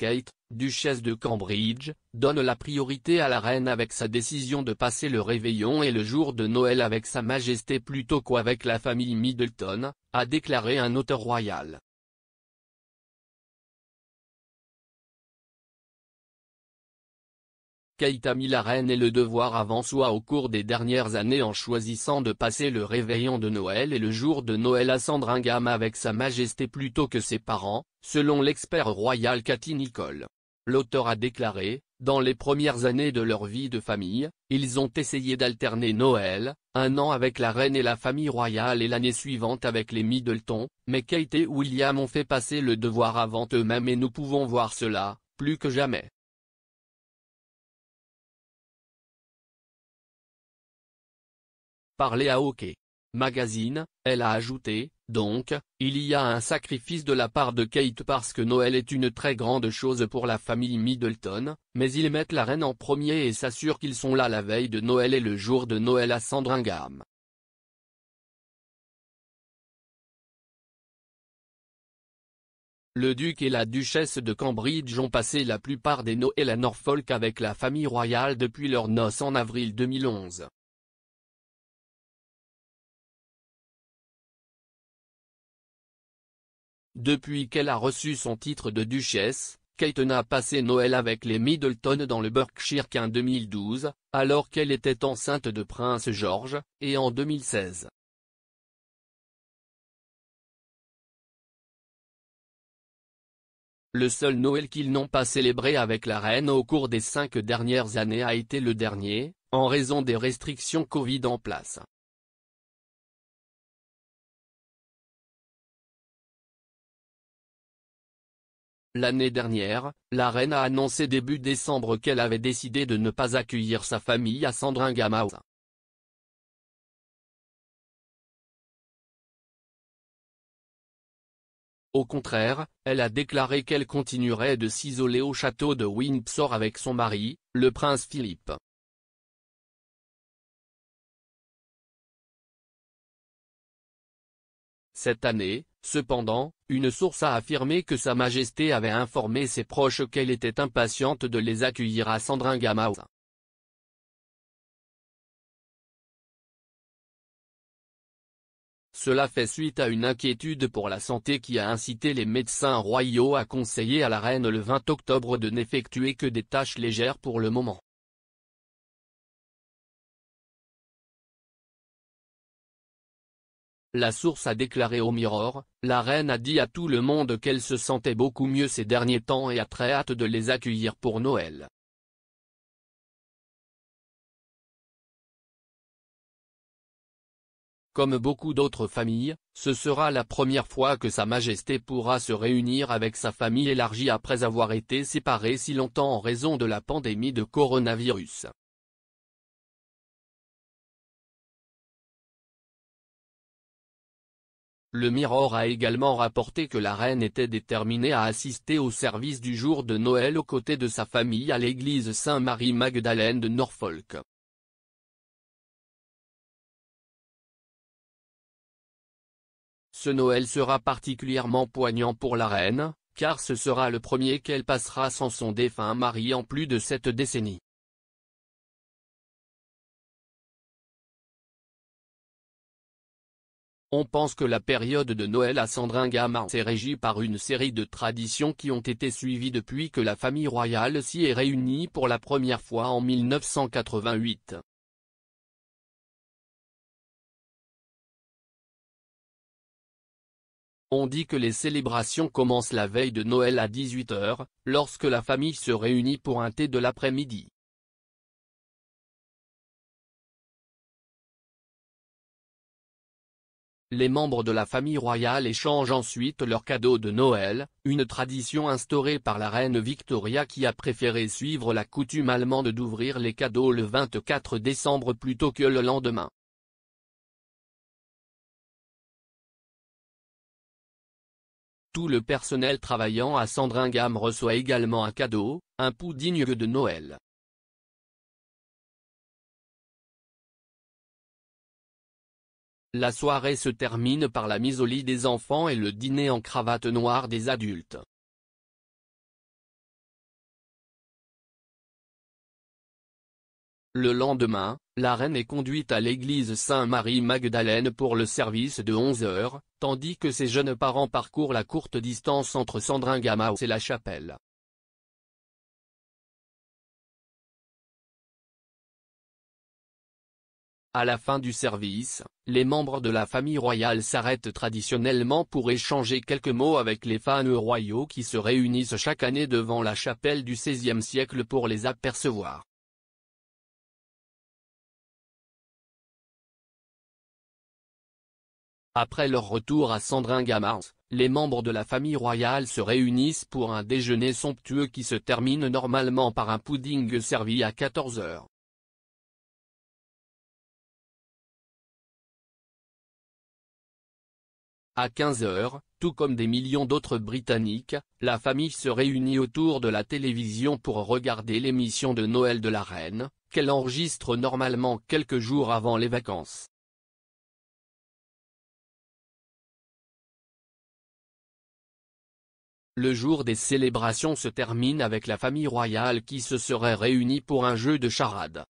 Kate, duchesse de Cambridge, donne la priorité à la reine avec sa décision de passer le réveillon et le jour de Noël avec sa majesté plutôt qu'avec la famille Middleton, a déclaré un auteur royal. Mis la reine et le devoir avant soi au cours des dernières années en choisissant de passer le réveillon de Noël et le jour de Noël à Sandringham avec sa majesté plutôt que ses parents, selon l'expert royal Cathy Nicole. L'auteur a déclaré, dans les premières années de leur vie de famille, ils ont essayé d'alterner Noël, un an avec la reine et la famille royale et l'année suivante avec les Middleton, mais Kate et William ont fait passer le devoir avant eux-mêmes et nous pouvons voir cela, plus que jamais. Parler à OK. Magazine, elle a ajouté, donc, il y a un sacrifice de la part de Kate parce que Noël est une très grande chose pour la famille Middleton, mais ils mettent la reine en premier et s'assurent qu'ils sont là la veille de Noël et le jour de Noël à Sandringham. Le duc et la duchesse de Cambridge ont passé la plupart des Noëls à Norfolk avec la famille royale depuis leur noces en avril 2011. Depuis qu'elle a reçu son titre de duchesse, Kate n'a passé Noël avec les Middleton dans le Berkshire qu'en 2012, alors qu'elle était enceinte de Prince George, et en 2016. Le seul Noël qu'ils n'ont pas célébré avec la reine au cours des cinq dernières années a été le dernier, en raison des restrictions Covid en place. L'année dernière, la reine a annoncé début décembre qu'elle avait décidé de ne pas accueillir sa famille à Sandringham. Au contraire, elle a déclaré qu'elle continuerait de s'isoler au château de Windsor avec son mari, le prince Philippe. Cette année, cependant, une source a affirmé que Sa Majesté avait informé ses proches qu'elle était impatiente de les accueillir à Sandringham. Cela fait suite à une inquiétude pour la santé qui a incité les médecins royaux à conseiller à la reine le 20 octobre de n'effectuer que des tâches légères pour le moment. La source a déclaré au Mirror, la reine a dit à tout le monde qu'elle se sentait beaucoup mieux ces derniers temps et a très hâte de les accueillir pour Noël. Comme beaucoup d'autres familles, ce sera la première fois que Sa Majesté pourra se réunir avec sa famille élargie après avoir été séparée si longtemps en raison de la pandémie de coronavirus. Le Mirror a également rapporté que la reine était déterminée à assister au service du jour de Noël aux côtés de sa famille à l'église Saint-Marie-Magdalène de Norfolk. Ce Noël sera particulièrement poignant pour la reine, car ce sera le premier qu'elle passera sans son défunt mari en plus de cette décennie. On pense que la période de Noël à Sandringham s'est régie par une série de traditions qui ont été suivies depuis que la famille royale s'y est réunie pour la première fois en 1988. On dit que les célébrations commencent la veille de Noël à 18h, lorsque la famille se réunit pour un thé de l'après-midi. Les membres de la famille royale échangent ensuite leurs cadeaux de Noël, une tradition instaurée par la reine Victoria qui a préféré suivre la coutume allemande d'ouvrir les cadeaux le 24 décembre plutôt que le lendemain. Tout le personnel travaillant à Sandringham reçoit également un cadeau, un pudding de Noël. La soirée se termine par la mise au lit des enfants et le dîner en cravate noire des adultes. Le lendemain, la reine est conduite à l'église Saint-Marie-Magdalène pour le service de 11 heures, tandis que ses jeunes parents parcourent la courte distance entre Sandringham House et la chapelle. À la fin du service, les membres de la famille royale s'arrêtent traditionnellement pour échanger quelques mots avec les fans royaux qui se réunissent chaque année devant la chapelle du XVIe siècle pour les apercevoir. Après leur retour à Sandringham les membres de la famille royale se réunissent pour un déjeuner somptueux qui se termine normalement par un pudding servi à 14 heures. À 15 heures, tout comme des millions d'autres Britanniques, la famille se réunit autour de la télévision pour regarder l'émission de Noël de la Reine, qu'elle enregistre normalement quelques jours avant les vacances. Le jour des célébrations se termine avec la famille royale qui se serait réunie pour un jeu de charade.